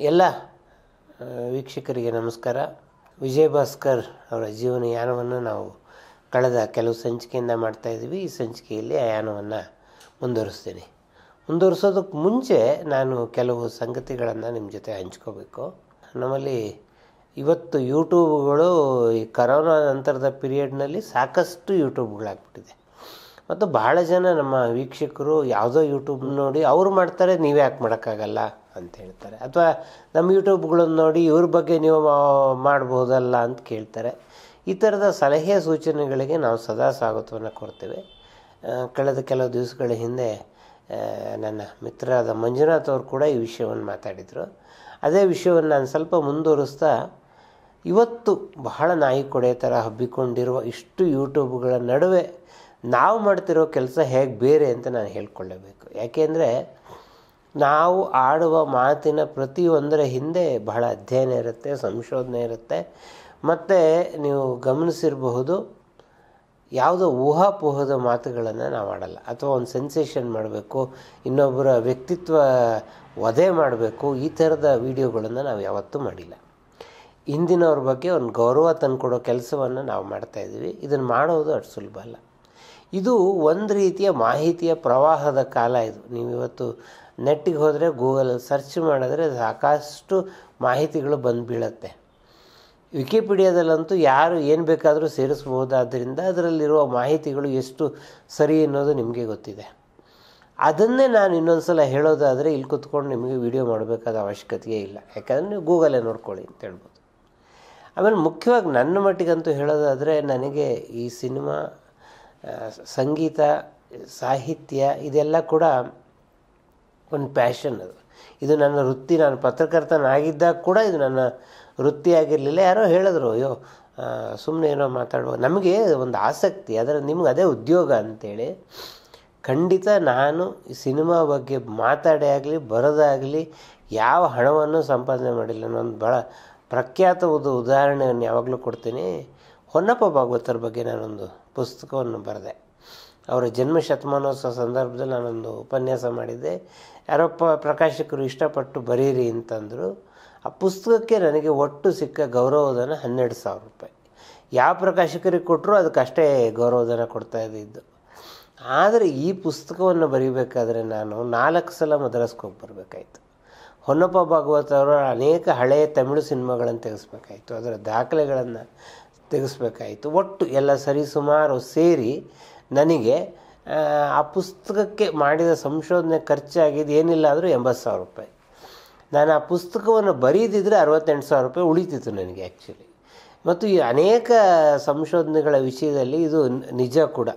ಎಲ್ಲ ವೀಕ್ಷಕರಿಗೆ ನಮಸ್ಕಾರ. ವಿಜಯ್ ಭಾಸ್ಕರ್ ಅವರ ಜೀವನ ಯಾನವನ್ನು ನಾವು ಕಳೆದ ಕೆಲವು ಸಂಚಿಕೆಯಿಂದ ಮಾಡ್ತಾ ಇದ್ದೀವಿ. ಈ ಸಂಚಿಕೆಯಲ್ಲಿ ಆ ಯಾನವನ್ನು ಮುಂದುವರಿಸ್ತೀನಿ. ಮುಂದುವರಿಸೋದಕ್ಕೆ ಮುಂಚೆ ನಾನು ಕೆಲವು ಸಂಗತಿಗಳನ್ನು ನಿಮ್ಮ ಜೊತೆ ಹಂಚ್ಕೋಬೇಕು. ನಮ್ಮಲ್ಲಿ ಇವತ್ತು ಯೂಟ್ಯೂಬ್ಗಳು ಈ ಕರೋನಾ ನಂತರದ ಪೀರಿಯಡ್ನಲ್ಲಿ ಸಾಕಷ್ಟು ಯೂಟ್ಯೂಬ್ಗಳಾಗ್ಬಿಟ್ಟಿದೆ. ಮತ್ತು ಭಾಳ ಜನ ನಮ್ಮ ವೀಕ್ಷಕರು ಯಾವುದೋ ಯೂಟ್ಯೂಬ್ ನೋಡಿ ಅವ್ರು ಮಾಡ್ತಾರೆ, ನೀವೇ ಯಾಕೆ ಮಾಡೋಕ್ಕಾಗಲ್ಲ? ಅಂತ ಹೇಳ್ತಾರೆ. ಅಥವಾ ನಮ್ಮ ಯೂಟ್ಯೂಬ್ಗಳನ್ನು ನೋಡಿ ಇವ್ರ ಬಗ್ಗೆ ನೀವು ಮಾಡ್ಬೋದಲ್ಲ ಅಂತ ಕೇಳ್ತಾರೆ. ಈ ಥರದ ಸಲಹೆ ಸೂಚನೆಗಳಿಗೆ ನಾವು ಸದಾ ಸ್ವಾಗತವನ್ನು ಕೊಡ್ತೇವೆ. ಕಳೆದ ಕೆಲವು ದಿವಸಗಳ ಹಿಂದೆ ನನ್ನ ಮಿತ್ರರಾದ ಮಂಜುನಾಥ್ ಅವರು ಕೂಡ ಈ ವಿಷಯವನ್ನು ಮಾತಾಡಿದರು. ಅದೇ ವಿಷಯವನ್ನು ನಾನು ಸ್ವಲ್ಪ ಮುಂದುವರಿಸ್ತಾ, ಇವತ್ತು ಬಹಳ ನಾಯಿ ಕೊಡೆ ಥರ ಹಬ್ಬಿಕೊಂಡಿರುವ ಇಷ್ಟು ಯೂಟ್ಯೂಬ್ಗಳ ನಡುವೆ ನಾವು ಮಾಡ್ತಿರೋ ಕೆಲಸ ಹೇಗೆ ಬೇರೆ ಅಂತ ನಾನು ಹೇಳ್ಕೊಳ್ಳೇಬೇಕು. ಯಾಕೆಂದರೆ ನಾವು ಆಡುವ ಮಾತಿನ ಪ್ರತಿಯೊಂದರ ಹಿಂದೆ ಬಹಳ ಅಧ್ಯಯನ ಇರುತ್ತೆ, ಸಂಶೋಧನೆ ಇರುತ್ತೆ. ಮತ್ತು ನೀವು ಗಮನಿಸಿರಬಹುದು, ಯಾವುದೋ ಊಹಾಪೋಹದ ಮಾತುಗಳನ್ನು ನಾವು ಆಡಲ್ಲ. ಅಥವಾ ಒಂದು ಸೆನ್ಸೇಷನ್ ಮಾಡಬೇಕು, ಇನ್ನೊಬ್ಬರ ವ್ಯಕ್ತಿತ್ವ ವಧೆ ಮಾಡಬೇಕು, ಈ ಥರದ ವಿಡಿಯೋಗಳನ್ನು ನಾವು ಯಾವತ್ತೂ ಮಾಡಿಲ್ಲ. ಇಂದಿನವ್ರ ಬಗ್ಗೆ ಒಂದು ಗೌರವ ತಂದುಕೊಡೋ ಕೆಲಸವನ್ನು ನಾವು ಮಾಡ್ತಾಯಿದ್ದೀವಿ ಇದನ್ನು ಮಾಡೋದು ಅಷ್ಟು ಸುಲಭ ಅಲ್ಲ. ಇದು ಒಂದು ರೀತಿಯ ಮಾಹಿತಿಯ ಪ್ರವಾಹದ ಕಾಲ ಇದು. ನೀವು ಇವತ್ತು ನೆಟ್ಟಿಗೆ ಹೋದರೆ ಗೂಗಲಲ್ಲಿ ಸರ್ಚ್ ಮಾಡಿದ್ರೆ ಸಾಕಷ್ಟು ಮಾಹಿತಿಗಳು ಬಂದು ಬೀಳತ್ತೆ. ವಿಕಿಪೀಡಿಯಾದಲ್ಲಂತೂ ಯಾರು ಏನು ಬೇಕಾದರೂ ಸೇರಿಸ್ಬೋದಾದ್ದರಿಂದ ಅದರಲ್ಲಿರುವ ಮಾಹಿತಿಗಳು ಎಷ್ಟು ಸರಿ ಅನ್ನೋದು ನಿಮಗೆ ಗೊತ್ತಿದೆ. ಅದನ್ನೇ ನಾನು ಇನ್ನೊಂದು ಸಲ ಹೇಳೋದಾದರೆ ಇಲ್ಲಿ ಕೂತ್ಕೊಂಡು ನಿಮಗೆ ವಿಡಿಯೋ ಮಾಡಬೇಕಾದ ಅವಶ್ಯಕತೆಯೇ ಇಲ್ಲ. ಯಾಕಂದರೆ ನೀವು ಗೂಗಲೇ ನೋಡ್ಕೊಳ್ಳಿ ಅಂತ ಹೇಳ್ಬೋದು. ಆಮೇಲೆ ಮುಖ್ಯವಾಗಿ ನನ್ನ ಮಟ್ಟಿಗಂತೂ ಹೇಳೋದಾದರೆ ನನಗೆ ಈ ಸಿನಿಮಾ ಸಂಗೀತ, ಸಾಹಿತ್ಯ ಇದೆಲ್ಲ ಕೂಡ ಒಂದು ಪ್ಯಾಷನ್ ಅದು. ಇದು ನನ್ನ ವೃತ್ತಿ, ನಾನು ಪತ್ರಕರ್ತನಾಗಿದ್ದಾಗ ಕೂಡ ಇದು ನನ್ನ ವೃತ್ತಿ ಆಗಿರಲಿಲ್ಲ ಯಾರೋ ಹೇಳಿದ್ರು, ಅಯ್ಯೋ ಸುಮ್ಮನೆ ಏನೋ ಮಾತಾಡುವ ನಮಗೆ ಒಂದು ಆಸಕ್ತಿ, ಅದರ ನಿಮ್ಗೆ ಅದೇ ಉದ್ಯೋಗ ಅಂತೇಳಿ. ಖಂಡಿತ ನಾನು ಸಿನಿಮಾ ಬಗ್ಗೆ ಮಾತಾಡೇ ಆಗಲಿ, ಬರೋದಾಗಲಿ ಯಾವ ಹಣವನ್ನು ಸಂಪಾದನೆ ಮಾಡಿಲ್ಲ ನಾನು ಭಾಳ ಪ್ರಖ್ಯಾತ ಒಂದು ಉದಾಹರಣೆಯನ್ನು ಯಾವಾಗಲೂ ಕೊಡ್ತೀನಿ. ಹೊನ್ನಪ್ಪ ಭಾಗವತರ ಬಗ್ಗೆ ನಾನೊಂದು ಪುಸ್ತಕವನ್ನು ಬರೆದೆ. ಅವರ ಜನ್ಮ ಶತಮಾನೋತ್ಸವ ಸಂದರ್ಭದಲ್ಲಿ ನಾನೊಂದು ಉಪನ್ಯಾಸ ಮಾಡಿದ್ದೆ. ಯಾರೊಬ್ಬ ಪ್ರಕಾಶಕರು ಇಷ್ಟಪಟ್ಟು ಬರೀರಿ ಅಂತಂದರು, ಆ ಪುಸ್ತಕಕ್ಕೆ ನನಗೆ ಒಟ್ಟು ಸಿಕ್ಕ ಗೌರವಧನ ಹನ್ನೆರಡು ಸಾವಿರ ರೂಪಾಯಿ. ಯಾವ ಪ್ರಕಾಶಕರಿಗೆ ಕೊಟ್ಟರು ಅದಕ್ಕಷ್ಟೇ ಗೌರವಧನ ಕೊಡ್ತಾ ಇದ್ದಿದ್ದು. ಆದರೆ ಈ ಪುಸ್ತಕವನ್ನು ಬರೀಬೇಕಾದ್ರೆ ನಾನು ನಾಲ್ಕು ಸಲ ಮದ್ರಾಸ್ಗೆ ಹೋಗಿ ಬರಬೇಕಾಯ್ತು. ಹೊನ್ನಪ್ಪ ಭಾಗವತ್ ಅವರ ಅನೇಕ ಹಳೆಯ ತಮಿಳು ಸಿನಿಮಾಗಳನ್ನು ತೆಗೆಸ್ಬೇಕಾಯಿತು. ಅದರ ದಾಖಲೆಗಳನ್ನು ತೆಗೆಸ್ಬೇಕಾಯಿತು. ಒಟ್ಟು ಎಲ್ಲ ಸರಿಸುಮಾರು ಸೇರಿ ನನಗೆ ಆ, ಪುಸ್ತಕಕ್ಕೆ ಮಾಡಿದ ಸಂಶೋಧನೆ ಖರ್ಚಾಗಿದ್ದು ಏನಿಲ್ಲ ಆದರೂ ಎಂಬತ್ತು ಸಾವಿರ ರೂಪಾಯಿ. ನಾನು ಆ ಪುಸ್ತಕವನ್ನು ಬರೀದಿದ್ರೆ ಅರವತ್ತೆಂಟು ಸಾವಿರ ರೂಪಾಯಿ ಉಳಿತಿತ್ತು ನನಗೆ ಆ್ಯಕ್ಚುಲಿ ಮತ್ತು ಈ ಅನೇಕ ಸಂಶೋಧನೆಗಳ ವಿಷಯದಲ್ಲಿ ಇದು ನಿಜ ಕೂಡ.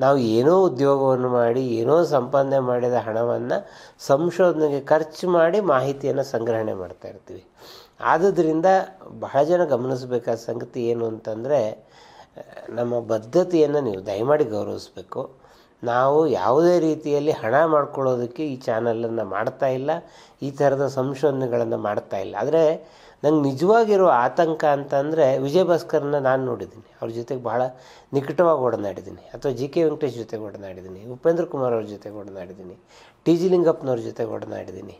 ನಾವು ಏನೋ ಉದ್ಯೋಗವನ್ನು ಮಾಡಿ ಏನೋ ಸಂಪಾದನೆ ಮಾಡಿದ ಹಣವನ್ನು ಸಂಶೋಧನೆಗೆ ಖರ್ಚು ಮಾಡಿ ಮಾಹಿತಿಯನ್ನು ಸಂಗ್ರಹಣೆ ಮಾಡ್ತಾ ಇರ್ತೀವಿ. ಆದುದರಿಂದ ಬಹಳ ಜನ ಗಮನಿಸಬೇಕಾದ ಸಂಗತಿ ಏನು ಅಂತಂದರೆ ನಮ್ಮ ಬದ್ಧತೆಯನ್ನು ನೀವು ದಯಮಾಡಿ ಗೌರವಿಸಬೇಕು. ನಾವು ಯಾವುದೇ ರೀತಿಯಲ್ಲಿ ಹಣ ಮಾಡ್ಕೊಳ್ಳೋದಕ್ಕೆ ಈ ಚಾನಲನ್ನು ಮಾಡ್ತಾ ಇಲ್ಲ, ಈ ಥರದ ಸಂಶೋಧನೆಗಳನ್ನು ಮಾಡ್ತಾ ಇಲ್ಲ. ಆದರೆ ನಂಗೆ ನಿಜವಾಗಿರೋ ಆತಂಕ ಅಂತಂದರೆ ವಿಜಯ್ ಭಾಸ್ಕರನ್ನ ನಾನು ನೋಡಿದ್ದೀನಿ. ಅವ್ರ ಜೊತೆಗೆ ಬಹಳ ನಿಕಟವಾಗಿ ಒಡನಾಡಿದ್ದೀನಿ ಅಥವಾ ಜಿ ಕೆ ವೆಂಕಟೇಶ್ ಜೊತೆಗೆ ಒಡನಾಡಿದ್ದೀನಿ ಉಪೇಂದ್ರ ಕುಮಾರ್ ಅವ್ರ ಜೊತೆಗೆ ಒಡನಾಡಿದ್ದೀನಿ ಟಿ ಜಿ ಲಿಂಗಪ್ಪನವ್ರ ಜೊತೆಗೆ ಒಡನಾಡಿದ್ದೀನಿ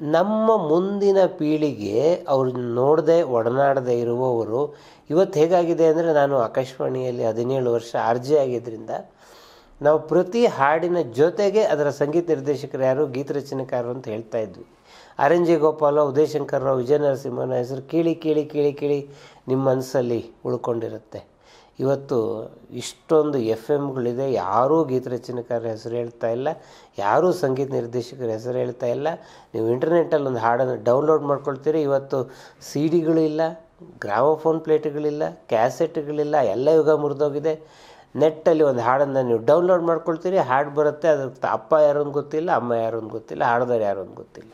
ನಮ್ಮ ಮುಂದಿನ ಪೀಳಿಗೆ ಅವ್ರು ನೋಡದೆ ಒಡನಾಡದೆ ಇರುವವರು, ಇವತ್ತು ಹೇಗಾಗಿದೆ ಅಂದರೆ ನಾನು ಆಕಾಶವಾಣಿಯಲ್ಲಿ ಹದಿನೇಳು ವರ್ಷ ಆರ್ಜಿ ಆಗಿದ್ದರಿಂದ ನಾವು ಪ್ರತಿ ಹಾಡಿನ ಜೊತೆಗೆ ಅದರ ಸಂಗೀತ ನಿರ್ದೇಶಕರು ಯಾರು, ಗೀತ ರಚನೆಕಾರರು ಅಂತ ಹೇಳ್ತಾ ಇದ್ವಿ. R N G Gopala, Udayashankar Rao, Vijaya ನರಸಿಂಹನ ಹೆಸರು ಕೇಳಿ ಕೇಳಿ ಕೇಳಿ ಕೇಳಿ ನಿಮ್ಮ ಮನಸ್ಸಲ್ಲಿ ಉಳ್ಕೊಂಡಿರುತ್ತೆ. ಇವತ್ತು ಇಷ್ಟೊಂದು ಎಫ್ ಎಮ್ಗಳಿದೆ ಯಾರೂ ಗೀತ ರಚನೆಕಾರರ ಹೆಸರು ಹೇಳ್ತಾ ಇಲ್ಲ. ಯಾರೂ ಸಂಗೀತ ನಿರ್ದೇಶಕರ ಹೆಸರು ಹೇಳ್ತಾ ಇಲ್ಲ. ನೀವು ಇಂಟರ್ನೆಟ್ಟಲ್ಲಿ ಒಂದು ಹಾಡನ್ನು ಡೌನ್ಲೋಡ್ ಮಾಡ್ಕೊಳ್ತೀರಿ. ಇವತ್ತು ಸಿ ಡಿಗಳಿಲ್ಲ ಗ್ರಾಮಫೋನ್ ಪ್ಲೇಟ್ಗಳಿಲ್ಲ ಕ್ಯಾಸೆಟ್ಗಳಿಲ್ಲ ಎಲ್ಲ ಯುಗ ಮುರಿದೋಗಿದೆ. ನೆಟ್ಟಲ್ಲಿ ಒಂದು ಹಾಡನ್ನು ನೀವು ಡೌನ್ಲೋಡ್ ಮಾಡ್ಕೊಳ್ತೀರಿ. ಹಾಡು ಬರುತ್ತೆ. ಅದಕ್ಕೆ ಅಪ್ಪ ಯಾರು ಅಂತ ಗೊತ್ತಿಲ್ಲ, ಅಮ್ಮ ಯಾರು ಅಂತ ಗೊತ್ತಿಲ್ಲ, ಹಾಡ್ದವ್ರು ಯಾರು ಅಂತ ಗೊತ್ತಿಲ್ಲ.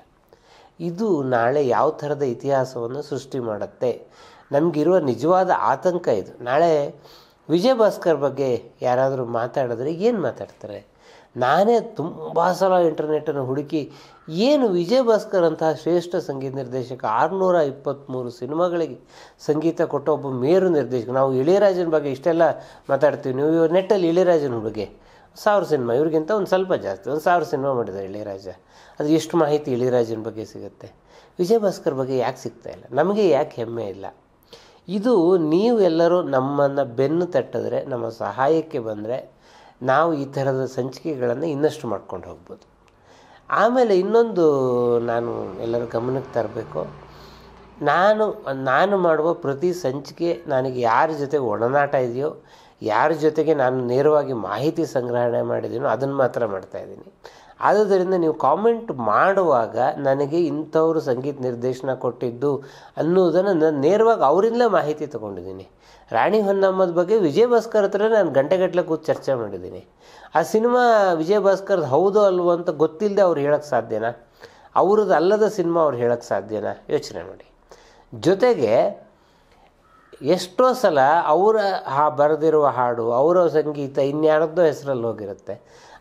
ಇದು ನಾಳೆ ಯಾವ ಥರದ ಇತಿಹಾಸವನ್ನು ಸೃಷ್ಟಿ ಮಾಡುತ್ತೆ? ನಮಗಿರುವ ನಿಜವಾದ ಆತಂಕ ಇದು. ನಾಳೆ ವಿಜಯ್ ಭಾಸ್ಕರ್ ಬಗ್ಗೆ ಯಾರಾದರೂ ಮಾತಾಡಿದ್ರೆ ಏನು ಮಾತಾಡ್ತಾರೆ? ನಾನೇ ತುಂಬ ಸಲ ಇಂಟರ್ನೆಟನ್ನು ಹುಡುಕಿ ಏನು ವಿಜಯ್ ಭಾಸ್ಕರ್ ಅಂತಹ ಶ್ರೇಷ್ಠ ಸಂಗೀತ ನಿರ್ದೇಶಕ ಆರುನೂರ ಇಪ್ಪತ್ತ್ಮೂರು ಸಿನಿಮಾಗಳಿಗೆ ಸಂಗೀತ ಕೊಟ್ಟ ಒಬ್ಬ ಮೇರು ನಿರ್ದೇಶಕ. ನಾವು ಇಳೆಯರಾಜನ ಬಗ್ಗೆ ಇಷ್ಟೆಲ್ಲ ಮಾತಾಡ್ತೀವಿ. ನೀವು ನೆಟ್ಟಲ್ಲಿ ಇಳೆಯರಾಜನ ಬಗ್ಗೆ ಸಾವಿರ ಸಿನಿಮಾ, ಇವ್ರಿಗಿಂತ ಒಂದು ಸ್ವಲ್ಪ ಜಾಸ್ತಿ, ಒಂದು ಸಾವಿರ ಸಿನಿಮಾ ಮಾಡಿದ್ದಾರೆ ಇಳಿಯರಾಜ ಅದು ಎಷ್ಟು ಮಾಹಿತಿ ಇಳಿಯರಾಜನ ಬಗ್ಗೆ ಸಿಗುತ್ತೆ? ವಿಜಯ ಭಾಸ್ಕರ್ ಬಗ್ಗೆ ಯಾಕೆ ಸಿಗ್ತಾ ಇಲ್ಲ? ನಮಗೆ ಯಾಕೆ ಹೆಮ್ಮೆ ಇಲ್ಲ? ಇದು ನೀವು ಎಲ್ಲರೂ ನಮ್ಮನ್ನು ಬೆನ್ನು ತಟ್ಟಿದ್ರೆ, ನಮ್ಮ ಸಹಾಯಕ್ಕೆ ಬಂದರೆ, ನಾವು ಈ ಥರದ ಸಂಚಿಕೆಗಳನ್ನು ಇನ್ನಷ್ಟು ಮಾಡ್ಕೊಂಡು ಹೋಗ್ಬೋದು. ಆಮೇಲೆ ಇನ್ನೊಂದು ನಾನು ಎಲ್ಲರ ಗಮನಕ್ಕೆ ತರಬೇಕು. ನಾನು ನಾನು ಮಾಡುವ ಪ್ರತಿ ಸಂಚಿಕೆ, ನನಗೆ ಯಾರ ಜೊತೆ ಒಡನಾಟ ಇದೆಯೋ ಯಾರ ಜೊತೆಗೆ ನಾನು ನೇರವಾಗಿ ಮಾಹಿತಿ ಸಂಗ್ರಹಣೆ ಮಾಡಿದ್ದೀನೋ ಅದನ್ನು ಮಾತ್ರ ಮಾಡ್ತಾಯಿದ್ದೀನಿ ಆದುದರಿಂದ ನೀವು ಕಾಮೆಂಟ್ ಮಾಡುವಾಗ ನನಗೆ ಇಂಥವರು ಸಂಗೀತ ನಿರ್ದೇಶನ ಕೊಟ್ಟಿದ್ದು ಅನ್ನೋದನ್ನು ನಾನು ನೇರವಾಗಿ ಅವರಿಂದಲೇ ಮಾಹಿತಿ ತೊಗೊಂಡಿದ್ದೀನಿ. ರಾಣಿ ಹೊನ್ನಮ್ಮದ ಬಗ್ಗೆ ವಿಜಯ್ ಭಾಸ್ಕರ್ ಹತ್ರ ನಾನು ಗಂಟೆಗಟ್ಟಲೆ ಕೂತು ಚರ್ಚೆ ಮಾಡಿದ್ದೀನಿ. ಆ ಸಿನಿಮಾ ವಿಜಯ್ ಭಾಸ್ಕರ್ದು ಹೌದು ಅಲ್ವೋ ಅಂತ ಗೊತ್ತಿಲ್ಲದೆ ಅವ್ರು ಹೇಳೋಕ್ಕೆ ಸಾಧ್ಯನಾ? ಅವ್ರದ್ದು ಅಲ್ಲದ ಸಿನಿಮಾ ಅವ್ರು ಹೇಳೋಕ್ಕೆ ಸಾಧ್ಯನಾ? ಯೋಚನೆ ಮಾಡಿ. ಜೊತೆಗೆ ಎಷ್ಟೋ ಸಲ ಅವರ ಹಾ ಬರೆದಿರುವ ಹಾಡು, ಅವರ ಸಂಗೀತ, ಇನ್ಯಾರದ್ದೋ ಹೆಸರಲ್ಲಿ ಹೋಗಿರುತ್ತೆ.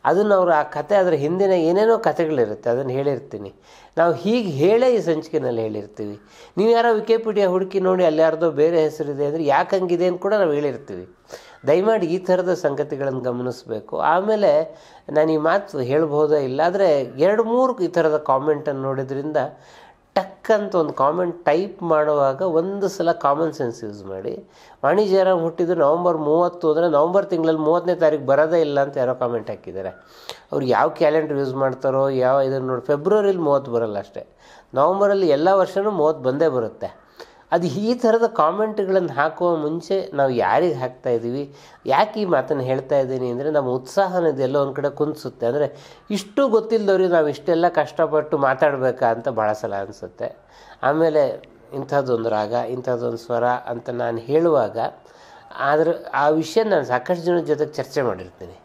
ಅದನ್ನು ಅವರು ಆ ಕತೆ ಅದರ ಹಿಂದಿನ ಏನೇನೋ ಕತೆಗಳಿರುತ್ತೆ ಅದನ್ನು ಹೇಳಿರ್ತೀನಿ. ನಾವು ಹೀಗೆ ಹೇಳೇ ಈ ಸಂಚಿಕೆನಲ್ಲಿ ಹೇಳಿರ್ತೀವಿ. ನೀವು ಯಾರೋ ವಿಕಿಪೀಡಿಯಾ ಹುಡುಕಿ ನೋಡಿ ಅಲ್ಲಿ ಯಾರ್ದೋ ಬೇರೆ ಹೆಸರಿದೆ ಅಂದರೆ ಯಾಕೆ ಹಂಗಿದೆ ಅಂತ ಕೂಡ ನಾವು ಹೇಳಿರ್ತೀವಿ. ದಯಮಾಡಿ ಈ ಥರದ ಸಂಗತಿಗಳನ್ನು ಗಮನಿಸಬೇಕು. ಆಮೇಲೆ ನಾನು ಈ ಮಾತು ಹೇಳ್ಬೋದೋ ಇಲ್ಲ ಆದರೆ ಎರಡು ಮೂರು ಈ ಥರದ ಕಾಮೆಂಟನ್ನು ನೋಡಿದ್ರಿಂದ ಟಕ್ ಅಂತ ಒಂದು ಕಾಮೆಂಟ್ ಟೈಪ್ ಮಾಡುವಾಗ ಒಂದು ಸಲ ಕಾಮನ್ ಸೆನ್ಸ್ ಯೂಸ್ ಮಾಡಿ. ವಾಣಿ ಜಯರಾಮ್ ಹುಟ್ಟಿದ್ದು ನವಂಬರ್ ಮೂವತ್ತು ಅಂದರೆ ನವಂಬರ್ ತಿಂಗಳಲ್ಲಿ ಮೂವತ್ತನೇ ತಾರೀಕು ಬರೋದೇ ಇಲ್ಲ ಅಂತ ಯಾರೋ ಕಾಮೆಂಟ್ ಹಾಕಿದ್ದಾರೆ. ಅವ್ರು ಯಾವ ಕ್ಯಾಲೆಂಡರ್ ಯೂಸ್ ಮಾಡ್ತಾರೋ, ಯಾವ ಇದನ್ನು ನೋಡಿ ಫೆಬ್ರವರಿಲಿ ಮೂವತ್ತು ಬರಲ್ಲ ಅಷ್ಟೇ. ನವಂಬರಲ್ಲಿ ಎಲ್ಲ ವರ್ಷವೂ ಮೂವತ್ತು ಬಂದೇ ಬರುತ್ತೆ. ಅದು ಈ ಥರದ ಕಾಮೆಂಟ್ಗಳನ್ನು ಹಾಕುವ ಮುಂಚೆ ನಾವು ಯಾರಿಗೆ ಹಾಕ್ತಾ ಇದ್ದೀವಿ? ಯಾಕೆ ಈ ಮಾತನ್ನು ಹೇಳ್ತಾ ಇದ್ದೀನಿ ಅಂದರೆ ನಮ್ಮ ಉತ್ಸಾಹನದ ಎಲ್ಲೋ ಒಂದು ಕಡೆ ಕುಂತಿಸುತ್ತೆ ಅಂದರೆ ಇಷ್ಟು ಗೊತ್ತಿಲ್ಲದವ್ರಿಗೆ ನಾವು ಇಷ್ಟೆಲ್ಲ ಕಷ್ಟಪಟ್ಟು ಮಾತಾಡಬೇಕಾ ಅಂತ ಭಾಳ ಸಲ ಅನಿಸುತ್ತೆ. ಆಮೇಲೆ ಇಂಥದ್ದೊಂದು ರಾಗ, ಇಂಥದ್ದೊಂದು ಸ್ವರ ಅಂತ ನಾನು ಹೇಳುವಾಗ ಆದರೆ ಆ ವಿಷಯ ನಾನು ಸಾಕಷ್ಟು ಜನರ ಜೊತೆಗೆ ಚರ್ಚೆ ಮಾಡಿರ್ತೀನಿ.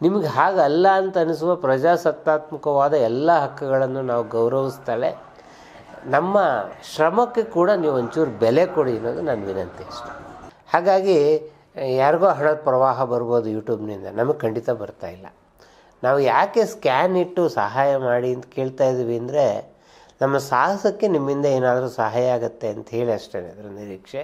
ನಿಮಗೆ ಹಾಗಲ್ಲ ಅಂತ ಅನಿಸುವ ಪ್ರಜಾಸತ್ತಾತ್ಮಕವಾದ ಎಲ್ಲ ಹಕ್ಕುಗಳನ್ನು ನಾವು ಗೌರವಿಸ್ತಾಳೆ. ನಮ್ಮ ಶ್ರಮಕ್ಕೆ ಕೂಡ ನೀವು ಒಂಚೂರು ಬೆಲೆ ಕೊಡಿ ಅನ್ನೋದು ನನ್ನ ವಿನಂತಿ ಅಷ್ಟೆ. ಹಾಗಾಗಿ, ಯಾರಿಗೋ ಹಣದ ಪ್ರವಾಹ ಬರ್ಬೋದು ಯೂಟ್ಯೂಬ್ನಿಂದ, ನಮಗೆ ಖಂಡಿತ ಬರ್ತಾ ಇಲ್ಲ. ನಾವು ಯಾಕೆ ಸ್ಕ್ಯಾನ್ ಇಟ್ಟು ಸಹಾಯ ಮಾಡಿ ಅಂತ ಕೇಳ್ತಾ ಇದ್ದೀವಿ ಅಂದರೆ ನಮ್ಮ ಸಾಹಸಕ್ಕೆ ನಿಮ್ಮಿಂದ ಏನಾದರೂ ಸಹಾಯ ಆಗುತ್ತೆ ಅಂತ ಹೇಳಿ ಅಷ್ಟೇ ಅದರ ನಿರೀಕ್ಷೆ.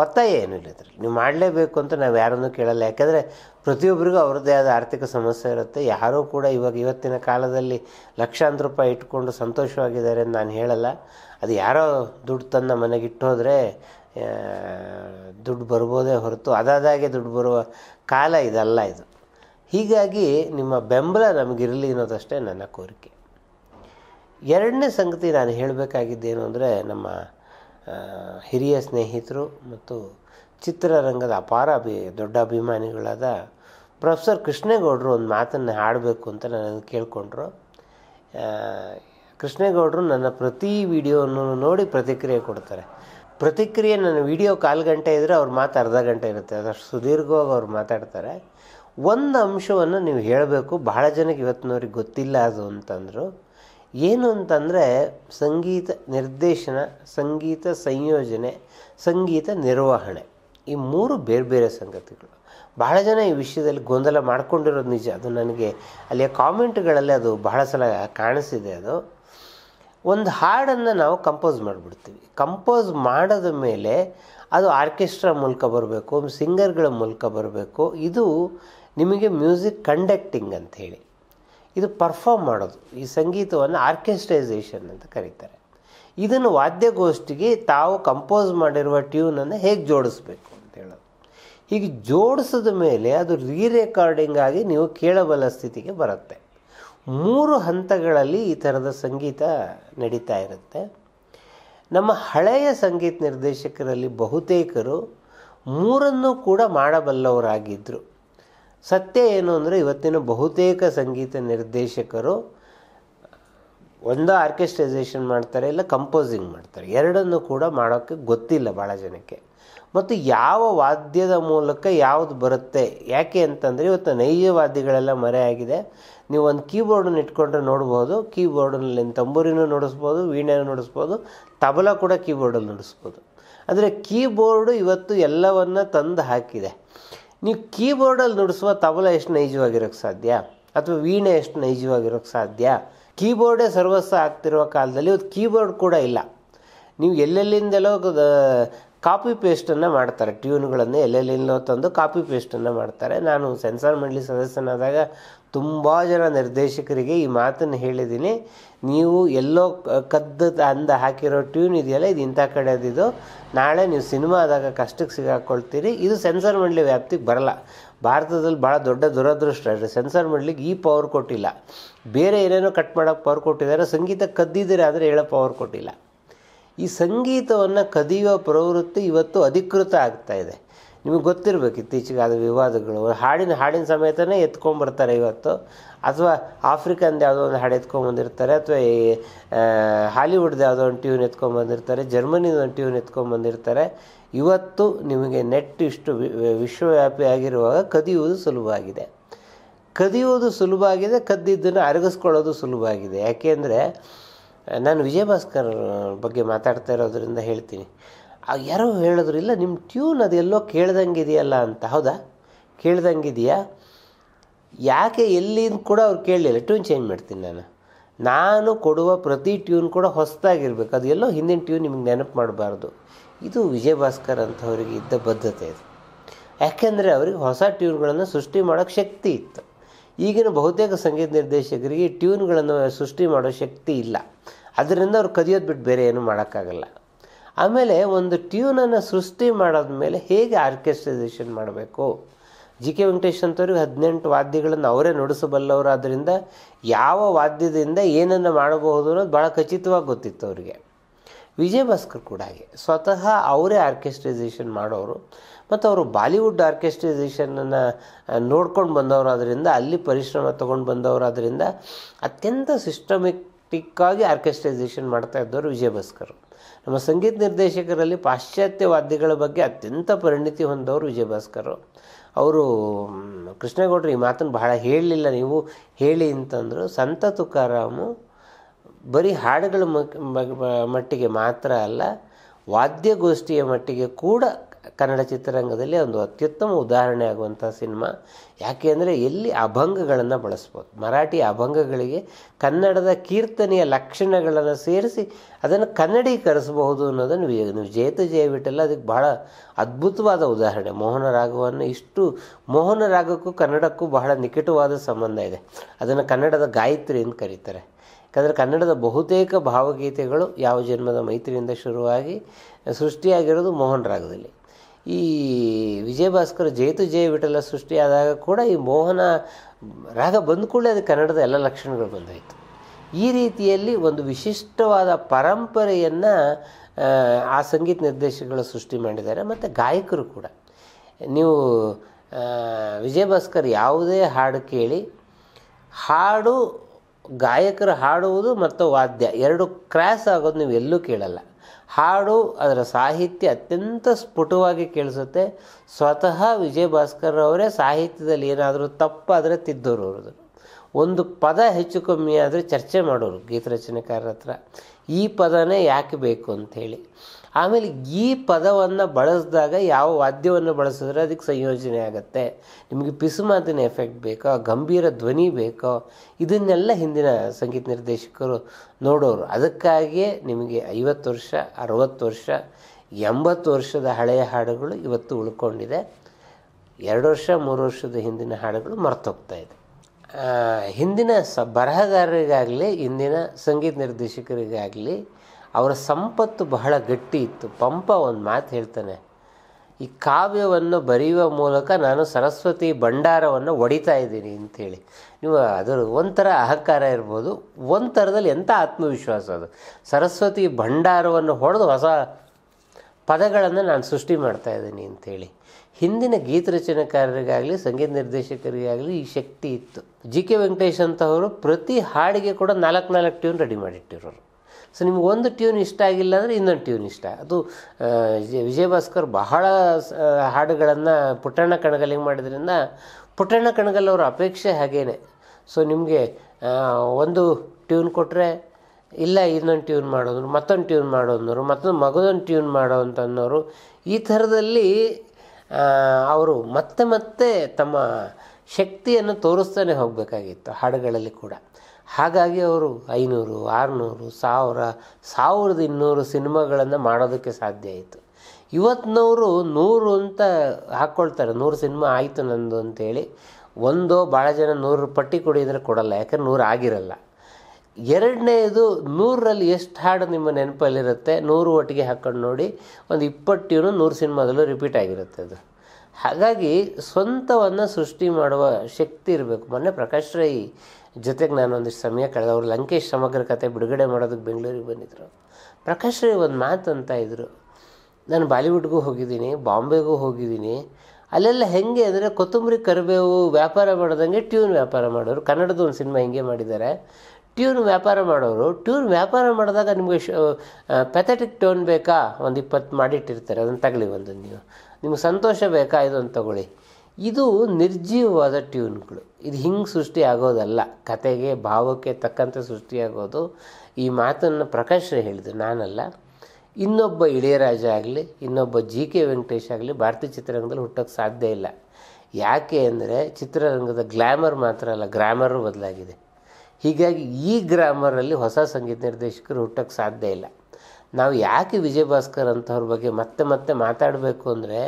ಒತ್ತಾಯ ಏನಿಲ್ಲ ಇದರಲ್ಲಿ. ನೀವು ಮಾಡಲೇಬೇಕು ಅಂತ ನಾವು ಯಾರನ್ನೂ ಕೇಳಲ್ಲ. ಯಾಕೆಂದರೆ ಪ್ರತಿಯೊಬ್ಬರಿಗೂ ಅವ್ರದ್ದೇ ಆದ ಆರ್ಥಿಕ ಸಮಸ್ಯೆ ಇರುತ್ತೆ. ಯಾರೂ ಕೂಡ ಇವಾಗ ಇವತ್ತಿನ ಕಾಲದಲ್ಲಿ ಲಕ್ಷಾಂತರ ರೂಪಾಯಿ ಇಟ್ಕೊಂಡು ಸಂತೋಷವಾಗಿದ್ದಾರೆ ಅಂತ ನಾನು ಹೇಳಲ್ಲ. ಅದು ಯಾರೋ ದುಡ್ಡು ತನ್ನ ಮನೆಗೆ ಇಟ್ಟೋದ್ರೆ ದುಡ್ಡು ಬರ್ಬೋದೇ ಹೊರತು ಅದಾದಾಗೆ ದುಡ್ಡು ಬರುವ ಕಾಲ ಇದಲ್ಲ ಇದು. ಹೀಗಾಗಿ ನಿಮ್ಮ ಬೆಂಬಲ ನಮಗಿರಲಿ ಅನ್ನೋದಷ್ಟೇ ನನ್ನ ಕೋರಿಕೆ. ಎರಡನೇ ಸಂಗತಿ ನಾನು ಹೇಳಬೇಕಾಗಿದ್ದೇನು ಅಂದರೆ ನಮ್ಮ ಹಿರಿಯ ಸ್ನೇಹಿತರು ಮತ್ತು ಚಿತ್ರರಂಗದ ಅಪಾರ ಅಭಿ, ದೊಡ್ಡ ಅಭಿಮಾನಿಗಳಾದ ಪ್ರೊಫೆಸರ್ ಕೃಷ್ಣೇಗೌಡರು ಒಂದು ಮಾತನ್ನು ಹಾಡಬೇಕು ಅಂತ ನನಗೆ ಕೇಳಿಕೊಂಡ್ರು. ಕೃಷ್ಣೇಗೌಡರು ನನ್ನ ಪ್ರತಿ ವಿಡಿಯೋನೂ ನೋಡಿ ಪ್ರತಿಕ್ರಿಯೆ ಕೊಡ್ತಾರೆ. ಪ್ರತಿಕ್ರಿಯೆ ನನ್ನ ವಿಡಿಯೋ ಕಾಲು ಗಂಟೆ ಇದ್ದರೆ ಅವ್ರ ಮಾತು ಅರ್ಧ ಗಂಟೆ ಇರುತ್ತೆ, ಅದಷ್ಟು ಸುದೀರ್ಘವಾಗಿ ಅವ್ರು ಮಾತಾಡ್ತಾರೆ. ಒಂದು ಅಂಶವನ್ನು ನೀವು ಹೇಳಬೇಕು, ಬಹಳ ಜನಕ್ಕೆ ಇವತ್ತಿನವ್ರಿಗೆ ಗೊತ್ತಿಲ್ಲ ಅದು ಅಂತಂದರು. ಏನು ಅಂತಂದರೆ ಸಂಗೀತ ನಿರ್ದೇಶನ, ಸಂಗೀತ ಸಂಯೋಜನೆ, ಸಂಗೀತ ನಿರ್ವಹಣೆ. ಈ ಮೂರು ಬೇರೆ ಬೇರೆ ಸಂಗತಿಗಳು. ಬಹಳ ಜನ ಈ ವಿಷಯದಲ್ಲಿ ಗೊಂದಲ ಮಾಡ್ಕೊಂಡಿರೋದು ನಿಜ. ಅದು ನನಗೆ ಅಲ್ಲಿಯ ಕಾಮೆಂಟ್ಗಳಲ್ಲಿ ಅದು ಬಹಳ ಸಲ ಕಾಣಿಸಿದೆ ಅದು. ಒಂದು ಹಾಡನ್ನು ನಾವು ಕಂಪೋಸ್ ಮಾಡಿಬಿಡ್ತೀವಿ. ಕಂಪೋಸ್ ಮಾಡಿದ ಮೇಲೆ ಅದು ಆರ್ಕೆಸ್ಟ್ರಾ ಮೂಲಕ ಬರಬೇಕು, ಸಿಂಗರ್ಗಳ ಮೂಲಕ ಬರಬೇಕು. ಇದು ನಿಮಗೆ ಮ್ಯೂಸಿಕ್ ಕಂಡಕ್ಟಿಂಗ್ ಅಂತ ಹೇಳಿ ಇದು ಪರ್ಫಾರ್ಮ್ ಮಾಡೋದು. ಈ ಸಂಗೀತವನ್ನು ಆರ್ಕೆಸ್ಟ್ರೈಸೇಷನ್ ಅಂತ ಕರೀತಾರೆ. ಇದನ್ನು ವಾದ್ಯಗೋಷ್ಠಿಗೆ ತಾವು ಕಂಪೋಸ್ ಮಾಡಿರುವ ಟ್ಯೂನನ್ನು ಹೇಗೆ ಜೋಡಿಸ್ಬೇಕು ಅಂತ ಹೇಳೋದು. ಹೀಗೆ ಜೋಡಿಸಿದ ಮೇಲೆ ಅದು ರೀ ರೆಕಾರ್ಡಿಂಗ್ ಆಗಿ ನೀವು ಕೇಳಬಲ್ಲ ಸ್ಥಿತಿಗೆ ಬರುತ್ತೆ. ಮೂರು ಹಂತಗಳಲ್ಲಿ ಈ ಥರದ ಸಂಗೀತ ನಡೀತಾ ಇರುತ್ತೆ. ನಮ್ಮ ಹಳೆಯ ಸಂಗೀತ ನಿರ್ದೇಶಕರಲ್ಲಿ ಬಹುತೇಕರು ಮೂರನ್ನು ಕೂಡ ಮಾಡಬಲ್ಲವರಾಗಿದ್ದರು ಸತ್ಯ ಏನು ಅಂದರೆ ಇವತ್ತಿನ ಬಹುತೇಕ ಸಂಗೀತ ನಿರ್ದೇಶಕರು ಒಂದು ಆರ್ಕೆಸ್ಟ್ರೈಸೇಷನ್ ಮಾಡ್ತಾರೆ, ಇಲ್ಲ ಕಂಪೋಸಿಂಗ್ ಮಾಡ್ತಾರೆ. ಎರಡನ್ನು ಕೂಡ ಮಾಡೋಕ್ಕೆ ಗೊತ್ತಿಲ್ಲ ಭಾಳ ಜನಕ್ಕೆ. ಮತ್ತು ಯಾವ ವಾದ್ಯದ ಮೂಲಕ ಯಾವುದು ಬರುತ್ತೆ, ಯಾಕೆ ಅಂತಂದರೆ ಇವತ್ತು ನೈಜ ವಾದ್ಯಗಳೆಲ್ಲ ಮರೆಯಾಗಿದೆ ನೀವು ಒಂದು ಕೀಬೋರ್ಡನ್ನು ಇಟ್ಕೊಂಡ್ರೆ ನೋಡ್ಬೋದು ಕೀಬೋರ್ಡ್ನಲ್ಲಿ ತಂಬೂರಿನೂ ನುಡಿಸ್ಬೋದು, ವೀಣೆನೂ ನುಡಿಸ್ಬೋದು, ತಬಲ ಕೂಡ ಕೀಬೋರ್ಡಲ್ಲಿ ನುಡಿಸ್ಬೋದು. ಅಂದರೆ ಕೀಬೋರ್ಡು ಇವತ್ತು ಎಲ್ಲವನ್ನು ತಂದು ಹಾಕಿದೆ. ನೀವು ಕೀಬೋರ್ಡಲ್ಲಿ ನುಡಿಸುವ ತಬಲ ಎಷ್ಟು ನೈಜವಾಗಿರೋಕ್ಕೆ ಸಾಧ್ಯ? ಅಥವಾ ವೀಣೆ ಎಷ್ಟು ನೈಜವಾಗಿರೋಕ್ಕೆ ಸಾಧ್ಯ? ಕೀಬೋರ್ಡೇ ಸರ್ವಸ್ವ ಆಗ್ತಿರುವ ಕಾಲದಲ್ಲಿ ಒಂದು ಕೀಬೋರ್ಡ್ ಕೂಡ ಇಲ್ಲ. ನೀವು ಎಲ್ಲೆಲ್ಲಿಂದಲೋ ಕಾಪಿ ಪೇಸ್ಟನ್ನು ಮಾಡ್ತಾರೆ. ಟ್ಯೂನ್ಗಳನ್ನು ಎಲ್ಲೆಲ್ಲಿಂದಲೋ ತಂದು ಕಾಪಿ ಪೇಸ್ಟನ್ನು ಮಾಡ್ತಾರೆ. ನಾನು ಸೆನ್ಸಾರ್ ಮಂಡಳಿ ಸದಸ್ಯನಾದಾಗ ತುಂಬ ಜನ ನಿರ್ದೇಶಕರಿಗೆ ಈ ಮಾತನ್ನು ಹೇಳಿದ್ದೀನಿ. ನೀವು ಎಲ್ಲೋ ಕದ್ದು ಅಂದ ಹಾಕಿರೋ ಟ್ಯೂನ್ ಇದೆಯಲ್ಲ, ಇದು ಇಂಥ ಕಡೆದಿದು ನಾಳೆ ನೀವು ಸಿನಿಮಾದಾಗ ಕಷ್ಟಕ್ಕೆ ಸಿಗಾಕೊಳ್ತೀರಿ. ಇದು ಸೆನ್ಸಾರ್ ಮಂಡಳಿ ವ್ಯಾಪ್ತಿಗೆ ಬರಲ್ಲ. ಭಾರತದಲ್ಲಿ ಭಾಳ ದೊಡ್ಡ ದುರದೃಷ್ಟ. ಇದೆ ಸೆನ್ಸಾರ್ ಮಂಡಳಿಗೆ ಈ ಪವರ್ ಕೊಟ್ಟಿಲ್ಲ. ಬೇರೆ ಏನೇನೋ ಕಟ್ ಮಾಡೋಕ್ಕೆ ಪವರ್ ಕೊಟ್ಟಿದ್ದಾರೆ. ಸಂಗೀತ ಕದ್ದಿದ್ದೀರಿ ಆದರೆ ಹೇಳೋ ಪವರ್ ಕೊಟ್ಟಿಲ್ಲ. ಈ ಸಂಗೀತವನ್ನು ಕದಿಯುವ ಪ್ರವೃತ್ತಿ ಇವತ್ತು ಅಧಿಕೃತ ಆಗ್ತಾ ಇದೆ. ನಿಮಗೆ ಗೊತ್ತಿರಬೇಕು ಇತ್ತೀಚೆಗೆ ಅದು ವಿವಾದಗಳು. ಹಾಡಿನ ಹಾಡಿನ ಸಮೇತನೇ ಎತ್ಕೊಂಡ್ಬರ್ತಾರೆ ಇವತ್ತು. ಅಥವಾ ಆಫ್ರಿಕನ್ದು ಯಾವುದೋ ಒಂದು ಹಾಡು ಎತ್ಕೊಂಡ್ಬಂದಿರ್ತಾರೆ, ಅಥವಾ ಹಾಲಿವುಡ್ದು ಯಾವುದೋ ಒಂದು ಟ್ಯೂನ್ ಎತ್ಕೊಂಡ್ಬಂದಿರ್ತಾರೆ, ಜರ್ಮನಿದು ಒಂದು ಟ್ಯೂನ್ ಎತ್ಕೊಂಡ್ಬಂದಿರ್ತಾರೆ. ಇವತ್ತು ನಿಮಗೆ ನೆಟ್ ಇಷ್ಟು ವಿಶ್ವವ್ಯಾಪಿ ಆಗಿರುವಾಗ ಕದಿಯುವುದು ಸುಲಭ ಆಗಿದೆ ಕದಿಯುವುದು ಸುಲಭ ಆಗಿದೆ ಕದ್ದಿದ್ದನ್ನು ಅರಗಿಸ್ಕೊಳ್ಳೋದು ಸುಲಭ ಆಗಿದೆ ಯಾಕೆಂದರೆ ನಾನು ವಿಜಯ ಭಾಸ್ಕರ್ ಬಗ್ಗೆ ಮಾತಾಡ್ತಾ ಇರೋದ್ರಿಂದ ಹೇಳ್ತೀನಿ. ಯಾರೋ ಹೇಳಿದ್ರು, ಇಲ್ಲ ನಿಮ್ಮ ಟ್ಯೂನ್ ಅದೆಲ್ಲೋ ಕೇಳ್ದಂಗೆ ಇದೆಯಲ್ಲ ಅಂತ. ಹೌದಾ? ಕೇಳ್ದಂಗಿದೆಯಾ? ಯಾಕೆ ಎಲ್ಲಿಂದ ಕೂಡ ಅವ್ರು ಕೇಳಲಿಲ್ಲ. ಟ್ಯೂನ್ ಚೇಂಜ್ ಮಾಡ್ತೀನಿ ನಾನು. ನಾನು ಕೊಡುವ ಪ್ರತಿ ಟ್ಯೂನ್ ಕೂಡ ಹೊಸದಾಗಿರ್ಬೇಕು. ಅದು ಎಲ್ಲೋ ಹಿಂದಿನ ಟ್ಯೂನ್ ನಿಮಗೆ ನೆನಪು ಮಾಡಬಾರ್ದು. ಇದು ವಿಜಯ ಭಾಸ್ಕರ್ ಅಂಥವರಿಗೆ ಇದ್ದ ಬದ್ಧತೆ ಇದು ಯಾಕೆಂದರೆ ಅವರಿಗೆ ಹೊಸ ಟ್ಯೂನ್ಗಳನ್ನು ಸೃಷ್ಟಿ ಮಾಡೋಕ್ಕೆ ಶಕ್ತಿ ಇತ್ತು. ಈಗಿನ ಬಹುತೇಕ ಸಂಗೀತ ನಿರ್ದೇಶಕರಿಗೆ ಟ್ಯೂನ್ಗಳನ್ನು ಸೃಷ್ಟಿ ಮಾಡೋ ಶಕ್ತಿ ಇಲ್ಲ. ಅದರಿಂದ ಅವ್ರು ಕದಿಯೋದು ಬಿಟ್ಟು ಬೇರೆ ಏನೂ ಮಾಡೋಕ್ಕಾಗಲ್ಲ. ಆಮೇಲೆ ಒಂದು ಟ್ಯೂನನ್ನು ಸೃಷ್ಟಿ ಮಾಡಾದ್ಮೇಲೆ ಹೇಗೆ ಆರ್ಕೆಸ್ಟ್ರೈಸೇಷನ್ ಮಾಡಬೇಕು? ಜಿ ಕೆ ವೆಂಕಟೇಶ್ ಅಂತವ್ರಿಗೆ ಹದಿನೆಂಟು ವಾದ್ಯಗಳನ್ನು ಅವರೇ ನುಡಿಸಬಲ್ಲವರಾದ್ದರಿಂದ ಯಾವ ವಾದ್ಯದಿಂದ ಏನನ್ನು ಮಾಡಬಹುದು ಅನ್ನೋದು ಭಾಳ ಖಚಿತವಾಗಿ ಗೊತ್ತಿತ್ತು ಅವರಿಗೆ. ವಿಜಯ್ ಭಾಸ್ಕರ್ ಕೂಡ ಹಾಗೆ. ಸ್ವತಃ ಅವರೇ ಆರ್ಕೆಸ್ಟ್ರೈಸೇಷನ್ ಮಾಡೋರು. ಮತ್ತು ಅವರು ಬಾಲಿವುಡ್ ಆರ್ಕೆಸ್ಟ್ರೈಸೇಷನನ್ನು ನೋಡ್ಕೊಂಡು ಬಂದವರಾದ್ರಿಂದ, ಅಲ್ಲಿ ಪರಿಶ್ರಮ ತೊಗೊಂಡು ಬಂದವರಾದ್ರಿಂದ ಅತ್ಯಂತ ಸಿಸ್ಟಮೆಟಿಕ್ಕಾಗಿ ಆರ್ಕೆಸ್ಟ್ರೈಸೇಷನ್ ಮಾಡ್ತಾ ಇದ್ದವರು ವಿಜಯ ಭಾಸ್ಕರ್ ನಮ್ಮ ಸಂಗೀತ ನಿರ್ದೇಶಕರಲ್ಲಿ ಪಾಶ್ಚಾತ್ಯ ವಾದ್ಯಗಳ ಬಗ್ಗೆ ಅತ್ಯಂತ ಪರಿಣಿತಿ ಹೊಂದವರು ವಿಜಯ ಭಾಸ್ಕರ್ ಅವರು ಕೃಷ್ಣೇಗೌಡರು ಈ ಮಾತನ್ನು ಬಹಳ ಹೇಳಲಿಲ್ಲ. ನೀವು ಹೇಳಿ ಅಂತಂದರು ಸಂತ ತುಕಾರಾಮು ಬರೀ ಹಾಡುಗಳ ಮಟ್ಟಿಗೆ ಮಾತ್ರ ಅಲ್ಲ, ವಾದ್ಯಗೋಷ್ಠಿಯ ಮಟ್ಟಿಗೆ ಕೂಡ ಕನ್ನಡ ಚಿತ್ರರಂಗದಲ್ಲಿ ಒಂದು ಅತ್ಯುತ್ತಮ ಉದಾಹರಣೆ ಆಗುವಂಥ ಸಿನಿಮಾ. ಯಾಕೆ ಅಂದರೆ ಎಲ್ಲಿ ಅಭಂಗಗಳನ್ನು ಬಳಸ್ಬೋದು. ಮರಾಠಿ ಅಭಂಗಗಳಿಗೆ ಕನ್ನಡದ ಕೀರ್ತನೆಯ ಲಕ್ಷಣಗಳನ್ನು ಸೇರಿಸಿ ಅದನ್ನು ಕನ್ನಡೀಕರಿಸಬಹುದು ಅನ್ನೋದನ್ನು ನೀವು ಜಯತ ಜಯ ಬಿಟ್ಟಲ್ಲ ಅದಕ್ಕೆ ಬಹಳ ಅದ್ಭುತವಾದ ಉದಾಹರಣೆ. ಮೋಹನ ರಾಗವನ್ನು ಇಷ್ಟು, ಮೋಹನ ರಾಗಕ್ಕೂ ಕನ್ನಡಕ್ಕೂ ಬಹಳ ನಿಕಟವಾದ ಸಂಬಂಧ ಇದೆ. ಅದನ್ನು ಕನ್ನಡದ ಗಾಯತ್ರಿ ಅಂತ ಕರೀತಾರೆ. ಯಾಕಂದರೆ ಕನ್ನಡದ ಬಹುತೇಕ ಭಾವಗೀತೆಗಳು ಯಾವ ಜನ್ಮದ ಮೈತ್ರಿಯಿಂದ ಶುರುವಾಗಿ ಸೃಷ್ಟಿಯಾಗಿರೋದು ಮೋಹನ್ ರಾಗದಲ್ಲಿ. ಈ ವಿಜಯಭಾಸ್ಕರ್ ಜಯತು ಜಯ ವಿಠಲ ಸೃಷ್ಟಿಯಾದಾಗ ಕೂಡ ಈ ಮೋಹನ ರಾಗ ಬಂದ ಕೂಡಲೇ ಅದು ಕನ್ನಡದ ಎಲ್ಲ ಲಕ್ಷಣಗಳು ಬಂದಾಯಿತು. ಈ ರೀತಿಯಲ್ಲಿ ಒಂದು ವಿಶಿಷ್ಟವಾದ ಪರಂಪರೆಯನ್ನು, ಆ ಸಂಗೀತ ನಿರ್ದೇಶಕಗಳು ಸೃಷ್ಟಿ ಮಾಡಿದ್ದಾರೆ. ಮತ್ತು ಗಾಯಕರು ಕೂಡ. ನೀವು ವಿಜಯಭಾಸ್ಕರ್ ವಿಜಯ ಭಾಸ್ಕರ್ ಯಾವುದೇ ಹಾಡು ಕೇಳಿ, ಹಾಡು, ಗಾಯಕರು ಹಾಡುವುದು ಮತ್ತು ವಾದ್ಯ ಎರಡು ಕ್ರ್ಯಾಸ್ ಆಗೋದು ನೀವು ಎಲ್ಲೂ ಕೇಳಲ್ಲ. ಹಾಡು ಅದರ ಸಾಹಿತ್ಯ ಅತ್ಯಂತ ಸ್ಫುಟವಾಗಿ ಕೇಳಿಸುತ್ತೆ. ಸ್ವತಃ ವಿಜಯ ಭಾಸ್ಕರ್ ಅವರೇ ಸಾಹಿತ್ಯದಲ್ಲಿ ಏನಾದರೂ ತಪ್ಪಾದರೆ ತಿದ್ದೋರು ಅವ್ರದ್ದು. ಒಂದು ಪದ ಹೆಚ್ಚು ಕಮ್ಮಿ ಆದರೆ ಚರ್ಚೆ ಮಾಡೋರು ಗೀತರಚನೆಕಾರರ ಹತ್ರ. ಈ ಪದನೇ ಯಾಕೆ ಬೇಕು ಅಂಥೇಳಿ. ಆಮೇಲೆ ಈ ಪದವನ್ನು ಬಳಸಿದಾಗ ಯಾವ ವಾದ್ಯವನ್ನು ಬಳಸಿದ್ರೆ ಅದಕ್ಕೆ ಸಂಯೋಜನೆ ಆಗುತ್ತೆ. ನಿಮಗೆ ಪಿಸುಮಾತಿನ ಎಫೆಕ್ಟ್ ಬೇಕೋ, ಗಂಭೀರ ಧ್ವನಿ ಬೇಕೋ, ಇದನ್ನೆಲ್ಲ ಹಿಂದಿನ ಸಂಗೀತ ನಿರ್ದೇಶಕರು ನೋಡೋರು. ಅದಕ್ಕಾಗಿಯೇ ನಿಮಗೆ ಐವತ್ತು ವರ್ಷ, ಅರವತ್ತು ವರ್ಷ, ಎಂಬತ್ತು ವರ್ಷದ ಹಳೆಯ ಹಾಡುಗಳು ಇವತ್ತು ಉಳ್ಕೊಂಡಿದೆ. ಎರಡು ವರ್ಷ, ಮೂರು ವರ್ಷದ ಹಿಂದಿನ ಹಾಡುಗಳು ಮರ್ತೋಗ್ತಾ ಇದೆ. ಹಿಂದಿನ ಸ, ಬರಹಗಾರರಿಗಾಗಲಿ ಇಂದಿನ ಸಂಗೀತ ನಿರ್ದೇಶಕರಿಗಾಗಲಿ ಅವರ ಸಂಪತ್ತು ಬಹಳ ಗಟ್ಟಿ ಇತ್ತು. ಪಂಪ ಒಂದು ಮಾತು ಹೇಳ್ತಾನೆ. ಈ ಕಾವ್ಯವನ್ನು ಬರೆಯುವ ಮೂಲಕ ನಾನು ಸರಸ್ವತಿ ಭಂಡಾರವನ್ನು ಒಡಿತಾ ಇದ್ದೀನಿ ಅಂಥೇಳಿ ನೀವು ಅದರ ಒಂಥರ ಅಹಂಕಾರ ಇರ್ಬೋದು. ಒಂಥರದಲ್ಲಿ ಥರದಲ್ಲಿ ಎಂಥ ಆತ್ಮವಿಶ್ವಾಸ ಅದು? ಸರಸ್ವತಿ ಭಂಡಾರವನ್ನು ಹೊಡೆದು ಹೊಸ ಪದಗಳನ್ನು ನಾನು ಸೃಷ್ಟಿ ಮಾಡ್ತಾ ಇದ್ದೀನಿ ಅಂಥೇಳಿ ಹಿಂದಿನ ಗೀತ ರಚನೆಕಾರರಿಗಾಗಲಿ, ಸಂಗೀತ ನಿರ್ದೇಶಕರಿಗಾಗಲಿ ಈ ಶಕ್ತಿ ಇತ್ತು. ಜಿ ಕೆ ವೆಂಕಟೇಶ್ ಅಂತವರು ಪ್ರತಿ ಹಾಡಿಗೆ ಕೂಡ ನಾಲ್ಕು ನಾಲ್ಕು ಟ್ಯೂನ್ ರೆಡಿ ಮಾಡಿಟ್ಟಿರೋರು. ಸೊ ನಿಮ್ಗೆ ಒಂದು ಟ್ಯೂನ್ ಇಷ್ಟ ಆಗಿಲ್ಲ ಅಂದರೆ ಇನ್ನೊಂದು ಟ್ಯೂನ್ ಇಷ್ಟ. ಅದು ವಿಜಯ್ ಭಾಸ್ಕರ್ ಬಹಳ ಹಾಡುಗಳನ್ನು ಪುಟ್ಟಣ್ಣ ಕಣಗಲಿಗೆ ಮಾಡಿದ್ರಿಂದ ಪುಟ್ಟಣ್ಣ ಕಣಗಲ್ ಅವರ ಅಪೇಕ್ಷೆ ಹಾಗೇನೆ. ಸೊ ನಿಮಗೆ ಒಂದು ಟ್ಯೂನ್ ಕೊಟ್ಟರೆ ಇಲ್ಲ ಇನ್ನೊಂದು ಟ್ಯೂನ್ ಮಾಡೋದ್ರು ಮತ್ತೊಂದು ಟ್ಯೂನ್ ಮಾಡೋದ್ರು ಮತ್ತೊಂದು ಮಗದೊಂದು ಟ್ಯೂನ್ ಮಾಡೋ ಅಂತನ್ನೋರು ಈ ಥರದಲ್ಲಿ ಅವರು ಮತ್ತೆ ಮತ್ತೆ ತಮ್ಮ ಶಕ್ತಿಯನ್ನು ತೋರಿಸ್ತಾನೆ ಹೋಗಬೇಕಾಗಿತ್ತು ಹಾಡುಗಳಲ್ಲಿ ಕೂಡ. ಹಾಗಾಗಿ ಅವರು ಐನೂರು, ಆರುನೂರು, ಸಾವಿರ, ಸಾವಿರದ ಇನ್ನೂರು ಸಿನಿಮಾಗಳನ್ನು ಮಾಡೋದಕ್ಕೆ ಸಾಧ್ಯ ಆಯಿತು. ಇವತ್ತಿನವರು ನೂರು ಅಂತ ಹಾಕ್ಕೊಳ್ತಾರೆ ನೂರು ಸಿನಿಮಾ ಆಯಿತು ನಂದು ಅಂತೇಳಿ. ಒಂದು ಭಾಳ ಜನ ನೂರು ಪಟ್ಟಿ ಕೊಡಿ ಅಂದರೆ ಕೊಡಲ್ಲ, ಯಾಕಂದ್ರೆ ನೂರು ಆಗಿರಲ್ಲ. ಎರಡನೇದು, ನೂರರಲ್ಲಿ ಎಷ್ಟು ಹಾಡು ನಿಮ್ಮ ನೆನಪಲ್ಲಿರುತ್ತೆ, ನೂರು ಒಟ್ಟಿಗೆ ಹಾಕ್ಕೊಂಡು ನೋಡಿ, ಒಂದು ಇಪ್ಪತ್ತು ಟ್ಯೂನು ನೂರು ಸಿನಿಮಾದಲ್ಲೂ ರಿಪೀಟ್ ಆಗಿರುತ್ತೆ ಅದು. ಹಾಗಾಗಿ ಸ್ವಂತವನ್ನು ಸೃಷ್ಟಿ ಮಾಡುವ ಶಕ್ತಿ ಇರಬೇಕು. ಮೊನ್ನೆ ಪ್ರಕಾಶ್ ರೈ ಜೊತೆಗೆ ನಾನು ಒಂದಿಷ್ಟು ಸಮಯ ಕಳೆದ ಅವರು ಲಂಕೇಶ್ ಸಮಗ್ರ ಕತೆ ಬಿಡುಗಡೆ ಮಾಡೋದಕ್ಕೆ ಬೆಂಗಳೂರಿಗೆ ಬಂದಿದ್ದರು ಪ್ರಕಾಶ್ ರೈ ಒಂದು ಮಾತು ಅಂತ ಇದ್ದರು ನಾನು ಬಾಲಿವುಡ್ಗೂ ಹೋಗಿದ್ದೀನಿ, ಬಾಂಬೆಗೂ ಹೋಗಿದ್ದೀನಿ. ಅಲ್ಲೆಲ್ಲ ಹೆಂಗೆ ಅಂದರೆ ಕೊತ್ತಂಬರಿ ಕರಿಬೇವು ವ್ಯಾಪಾರ ಮಾಡೋದಂಗೆ ಟ್ಯೂನ್ ವ್ಯಾಪಾರ ಮಾಡೋರು. ಕನ್ನಡದ ಒಂದು ಸಿನಿಮಾ ಹಿಂಗೆ ಮಾಡಿದ್ದಾರೆ. ಟ್ಯೂನ್ ವ್ಯಾಪಾರ ಮಾಡೋರು. ಟ್ಯೂನ್ ವ್ಯಾಪಾರ ಮಾಡಿದಾಗ ನಿಮಗೆ ಶ ಪೆಥೆಟಿಕ್ ಟೋನ್ ಬೇಕಾ? ಒಂದು ಇಪ್ಪತ್ತು ಮಾಡಿಟ್ಟಿರ್ತಾರೆ. ಅದನ್ನು ತಗೊಳ್ಳಿ ಒಂದು ನೀವು. ನಿಮ್ಗೆ ಸಂತೋಷ ಬೇಕಾ? ಇದೊಂದು ತಗೊಳ್ಳಿ. ಇದು ನಿರ್ಜೀವವಾದ ಟ್ಯೂನ್ಗಳು. ಇದು ಹಿಂಗೆ ಸೃಷ್ಟಿ ಆಗೋದಲ್ಲ. ಕತೆಗೆ, ಭಾವಕ್ಕೆ ತಕ್ಕಂತೆ ಸೃಷ್ಟಿಯಾಗೋದು ಈ ಮಾತನ್ನು ಪ್ರಕಾಶ್ ರೈ ಹೇಳಿದ್ರು ನಾನಲ್ಲ. ಇನ್ನೊಬ್ಬ ಇಳೆಯರಾಜ ಆಗಲಿ, ಇನ್ನೊಬ್ಬ ಜಿ ಕೆ ವೆಂಕಟೇಶ್ ಆಗಲಿ ಭಾರತೀಯ ಚಿತ್ರರಂಗದಲ್ಲಿ ಹುಟ್ಟೋಕ್ಕೆ ಸಾಧ್ಯ ಇಲ್ಲ. ಯಾಕೆ ಅಂದರೆ ಚಿತ್ರರಂಗದ ಗ್ಲ್ಯಾಮರ್ ಮಾತ್ರ ಅಲ್ಲ, ಗ್ರಾಮರು ಬದಲಾಗಿದೆ. ಹೀಗಾಗಿ ಈ ಗ್ರಾಮರಲ್ಲಿ ಹೊಸ ಸಂಗೀತ ನಿರ್ದೇಶಕರು ಹುಟ್ಟೋಕ್ಕೆ ಸಾಧ್ಯ ಇಲ್ಲ. ನಾವು ಯಾಕೆ ವಿಜಯಭಾಸ್ಕರ್ ಅಂತವ್ರ ಬಗ್ಗೆ ಮತ್ತೆ ಮತ್ತೆ ಮಾತಾಡಬೇಕು ಅಂದರೆ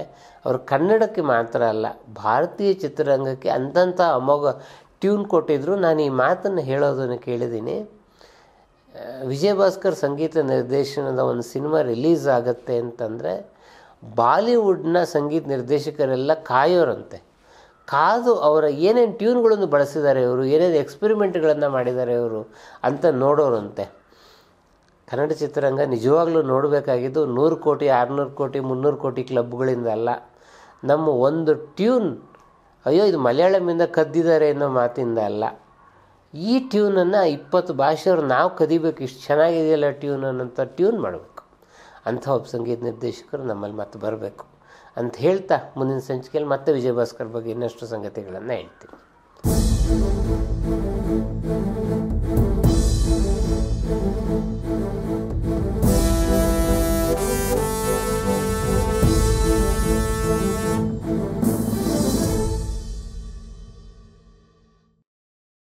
ಅವರು ಕನ್ನಡಕ್ಕೆ ಮಾತ್ರ ಅಲ್ಲ, ಭಾರತೀಯ ಚಿತ್ರರಂಗಕ್ಕೆ ಅಂದಂಥ ಅಮೋಘ ಟ್ಯೂನ್ ಕೊಟ್ಟಿದ್ದರು ನಾನು ಈ ಮಾತನ್ನು ಹೇಳೋದನ್ನು ಕೇಳಿದ್ದೀನಿ. ವಿಜಯಭಾಸ್ಕರ್ ಸಂಗೀತ ನಿರ್ದೇಶನದ ಒಂದು ಸಿನಿಮಾ ರಿಲೀಸ್ ಆಗುತ್ತೆ ಅಂತಂದರೆ ಬಾಲಿವುಡ್ನ ಸಂಗೀತ ನಿರ್ದೇಶಕರೆಲ್ಲ ಕಾಯೋರಂತೆ. ಕಾದು ಅವರ ಏನೇನು ಟ್ಯೂನ್ಗಳನ್ನು ಬಳಸಿದ್ದಾರೆ ಇವರು, ಏನೇನು ಎಕ್ಸ್ಪೆರಿಮೆಂಟ್ಗಳನ್ನು ಮಾಡಿದ್ದಾರೆ ಇವರು ಅಂತ ನೋಡೋರಂತೆ. ಕನ್ನಡ ಚಿತ್ರರಂಗ ನಿಜವಾಗ್ಲೂ ನೋಡಬೇಕಾಗಿದ್ದು ನೂರು ಕೋಟಿ, ಆರುನೂರು ಕೋಟಿ, ಮುನ್ನೂರು ಕೋಟಿ ಕ್ಲಬ್ಗಳಿಂದ ಅಲ್ಲ. ನಮ್ಮ ಒಂದು ಟ್ಯೂನ್, ಅಯ್ಯೋ, ಇದು ಮಲಯಾಳಮಿಂದ ಕದ್ದಿದ್ದಾರೆ ಅನ್ನೋ ಮಾತಿಂದ ಅಲ್ಲ. ಈ ಟ್ಯೂನನ್ನು ಇಪ್ಪತ್ತು ಭಾಷೆಯವರು ನಾವು ಕದಿಬೇಕು, ಇಷ್ಟು ಚೆನ್ನಾಗಿದೆಯಲ್ಲ ಟ್ಯೂನ್ ಅನ್ನೋಂಥ ಟ್ಯೂನ್ ಮಾಡಬೇಕು. ಅಂಥ ಒಬ್ಬ ಸಂಗೀತ ನಿರ್ದೇಶಕರು ನಮ್ಮಲ್ಲಿ ಮತ್ತೆ ಬರಬೇಕು. ಅಂತ ಹೇಳ್ತಾ ಮುಂದಿನ ಸಂಚಿಕೆಯಲ್ಲಿ ಮತ್ತೆ ವಿಜಯ ಭಾಸ್ಕರ್ ಬಗ್ಗೆ ಇನ್ನಷ್ಟು ಸಂಗತಿಗಳನ್ನು ಹೇಳ್ತೀನಿ.